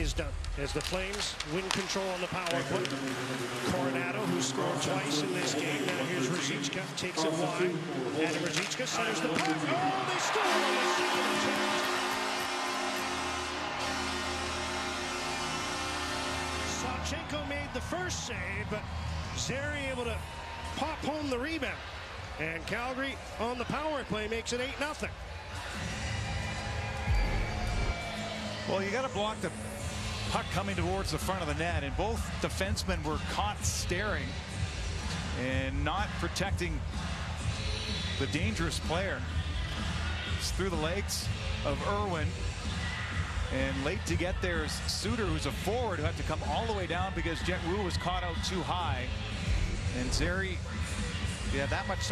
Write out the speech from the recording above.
is done as the Flames win control on the power play. Coronato, who scored twice in this game. Now here's Ruzicka, takes it wide. Adam Ruzicka centers the puck. Oh, they score on the second attempt. Made the first save, but Zary able to pop home the rebound. And Calgary on the power play makes it 8-0. Well, you got to block the puck coming towards the front of the net, and both defensemen were caught staring and not protecting the dangerous player. It's through the legs of Irwin. And late to get there is Suter, who's a forward, who had to come all the way down because Jett Woo was caught out too high. And Zary, yeah, that much